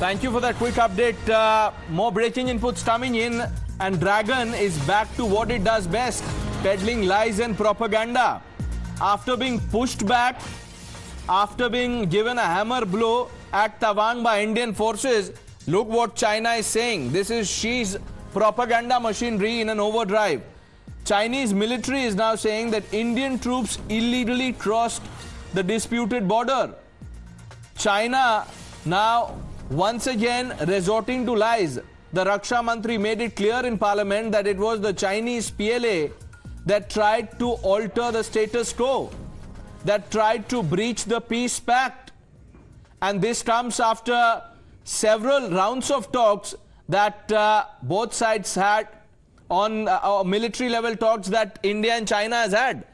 Thank you for that quick update. Uh, more breaking inputs coming in, and Dragon is back to what it does best peddling lies and propaganda. After being pushed back, after being given a hammer blow at Tawang by Indian forces, look what China is saying. This is Xi's propaganda machinery in an overdrive. Chinese military is now saying that Indian troops illegally crossed the disputed border. China now once again resorting to lies. The Raksha Mantri made it clear in parliament that it was the Chinese PLA that tried to alter the status quo, that tried to breach the peace pact. And this comes after several rounds of talks that uh, both sides had on uh, military level talks that India and China has had.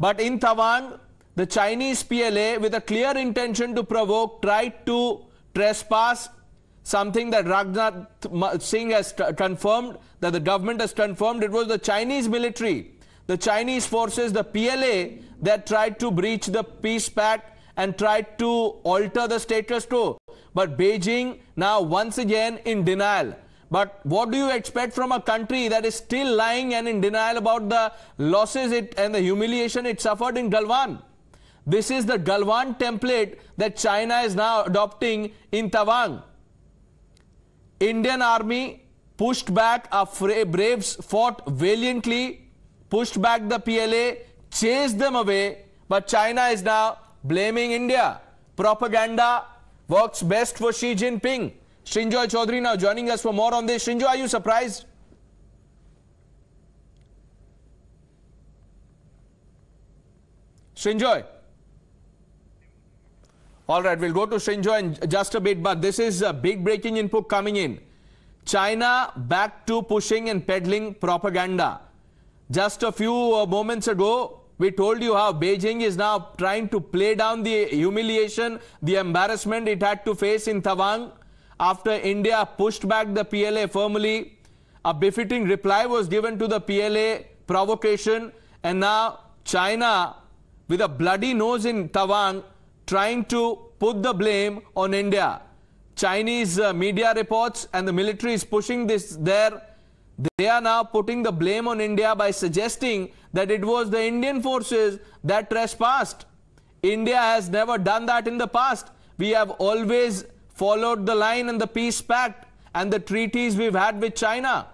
But in Tawang, the Chinese PLA, with a clear intention to provoke, tried to trespass something that Rajnath Singh has confirmed, that the government has confirmed. It was the Chinese military, the Chinese forces, the PLA, that tried to breach the peace pact and tried to alter the status quo. But Beijing now once again in denial. But what do you expect from a country that is still lying and in denial about the losses it and the humiliation it suffered in Galwan? This is the Galwan template that China is now adopting in Tawang. Indian army pushed back, our braves fought valiantly, pushed back the PLA, chased them away, but China is now blaming India. Propaganda works best for Xi Jinping. Srinjoy Chaudhary now joining us for more on this. Srinjoy, are you surprised? Srinjoy. All right, we'll go to Srinjoy in just a bit, but this is a big breaking input coming in. China back to pushing and peddling propaganda. Just a few uh, moments ago, we told you how Beijing is now trying to play down the humiliation, the embarrassment it had to face in Tawang after India pushed back the PLA firmly. A befitting reply was given to the PLA provocation, and now China, with a bloody nose in Tawang, trying to put the blame on India. Chinese uh, media reports and the military is pushing this there. They are now putting the blame on India by suggesting that it was the Indian forces that trespassed. India has never done that in the past. We have always followed the line and the peace pact and the treaties we've had with China.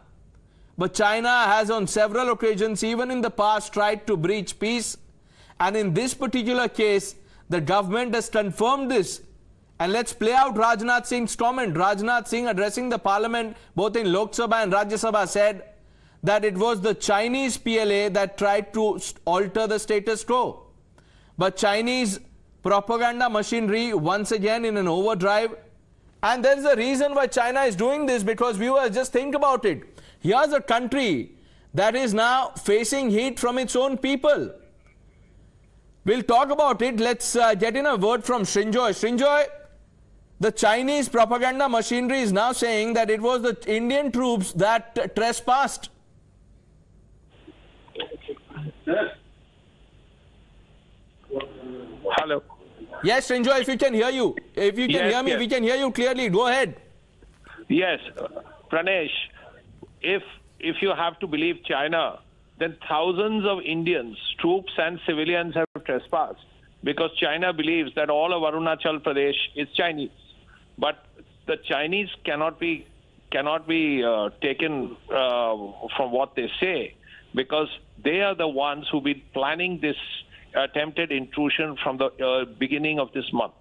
But China has on several occasions, even in the past, tried to breach peace. And in this particular case, the government has confirmed this. And let's play out Rajnath Singh's comment. Rajnath Singh addressing the parliament both in Lok Sabha and Rajya Sabha said that it was the Chinese PLA that tried to alter the status quo. But Chinese propaganda machinery once again in an overdrive. And there is a reason why China is doing this because viewers just think about it. Here's a country that is now facing heat from its own people. We'll talk about it. Let's uh, get in a word from Srinjoy. Srinjoy, the Chinese propaganda machinery is now saying that it was the Indian troops that trespassed. Hello. Yes, Srinjoy, if you can hear you. If you can Yes, hear me, yes. we can hear you clearly. Go ahead. Yes, Pranesh, if if you have to believe China, then thousands of Indians, troops and civilians have trespassed because China believes that all of Arunachal Pradesh is Chinese. But the Chinese cannot be cannot be uh, taken uh, from what they say because they are the ones who've been planning this attempted intrusion from the uh, beginning of this month.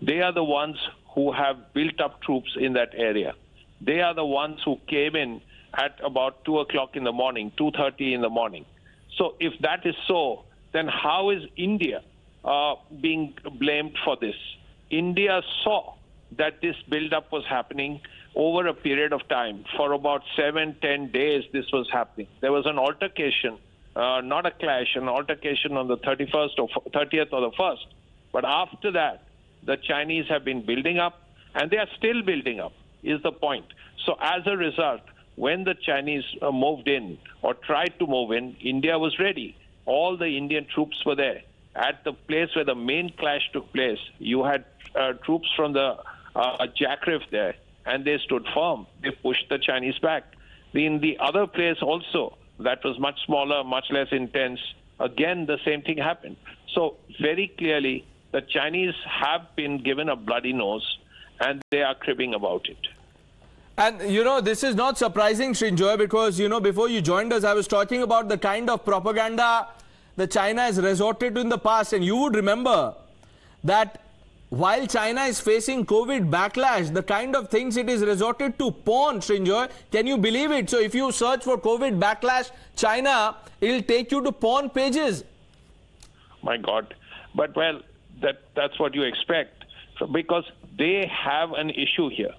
They are the ones who have built up troops in that area. They are the ones who came in at about two o'clock in the morning, two thirty in the morning. So if that is so, then how is India uh, being blamed for this? India saw that this build-up was happening over a period of time. For about seven, ten days, this was happening. There was an altercation, uh, not a clash, an altercation on the 31st or 30th or the 1st. But after that, the Chinese have been building up, and they are still building up, is the point. So as a result, when the Chinese uh, moved in or tried to move in, India was ready. All the Indian troops were there. At the place where the main clash took place, you had uh, troops from the uh, JAK RIF there, and they stood firm. They pushed the Chinese back. In the other place also, that was much smaller, much less intense. Again, the same thing happened. So very clearly, the Chinese have been given a bloody nose, and they are cribbing about it. And you know, this is not surprising, Srinjoy, because you know, before you joined us, I was talking about the kind of propaganda that China has resorted to in the past. And you would remember that while China is facing COVID backlash, the kind of things it is resorted to porn, Srinjoy, can you believe it? So if you search for COVID backlash China, it'll take you to porn pages. My God. But well, that that's what you expect. So, because they have an issue here.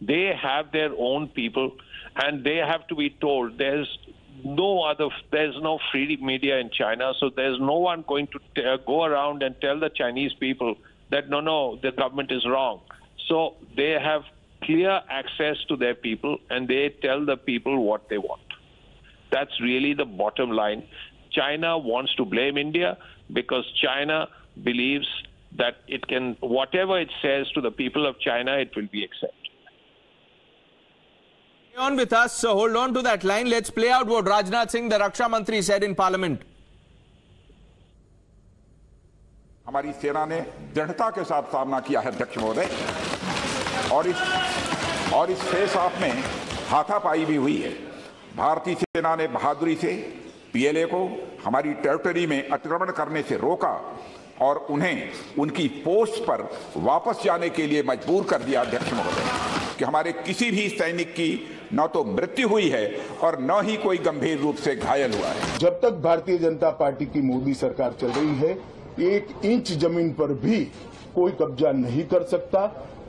They have their own people, and they have to be told there's no other, there's no free media in China, so there's no one going to t- uh, go around and tell the Chinese people that no, no, the government is wrong. So they have clear access to their people, and they tell the people what they want. That's really the bottom line. China wants to blame India because China believes that it can, whatever it says to the people of China, it will be accepted. On with us, so hold on to that line. Let's play out what Rajnath Singh, the Raksha Mantri, said in Parliament. हमारी सेना ने दृढ़ता के साथ सामना किया है अध्यक्ष महोदय और इस और इस फेस ऑफ़ में हाथापाई भी हुई है भारतीय सेना ने बहादुरी से पीएलए को हमारी टेरिटरी में अतिक्रमण करने से रोका और उन्हें उनकी पोस्ट पर वापस जाने के लिए मजबूर कर दिया अध्यक्ष महोदय कि हमारे किसी भी सैनिक की न तो मृत्यु हुई है और न ही कोई गंभीर रूप से घायल हुआ है। जब तक भारतीय जनता पार्टी की मोदी सरकार चल रही है, एक इंच ज़मीन पर भी कोई कब्जा नहीं कर सकता।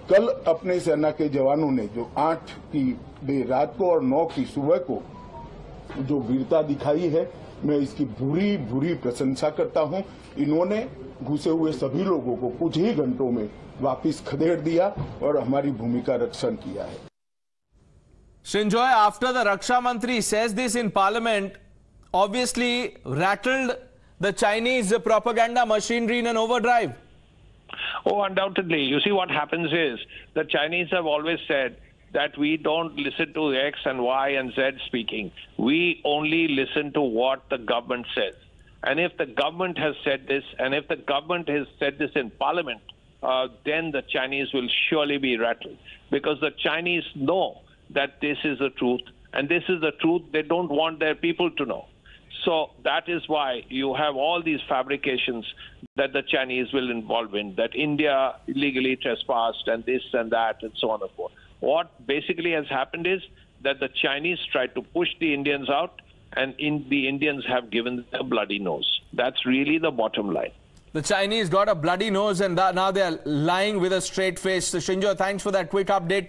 कल अपने सेना के जवानों ने जो आठ की देर रात को और नौ की सुबह को जो वीरता दिखाई है, मैं इसकी बुरी बुरी प्रशंसा करता हूँ। इन्होंने घुसे हुए सभी लोगों को कुछ ही घंटों में वापस खदेड़ दिया और हमारी भूमि का रक्षण किया है। Srinjoy, after the Raksha Mantri says this in Parliament, obviously rattled the Chinese propaganda machinery in an overdrive. Oh, undoubtedly. You see, what happens is the Chinese have always said that we don't listen to X and Y and Z speaking. We only listen to what the government says. And if the government has said this, and if the government has said this in parliament, uh, then the Chinese will surely be rattled. Because the Chinese know that this is the truth, and this is the truth they don't want their people to know. So that is why you have all these fabrications that the Chinese will involve in, that India illegally trespassed and this and that and so on and so forth. What basically has happened is that the Chinese tried to push the Indians out, and in, the Indians have given a bloody nose. That's really the bottom line. The Chinese got a bloody nose and now they are lying with a straight face. So Srinjoy, thanks for that quick update.